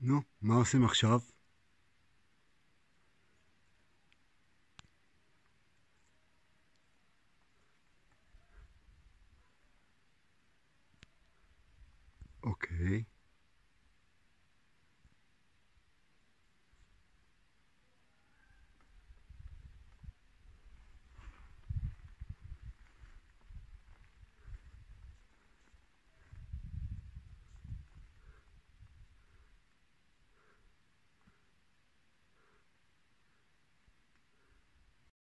נו, מה עושים עכשיו? אוקיי.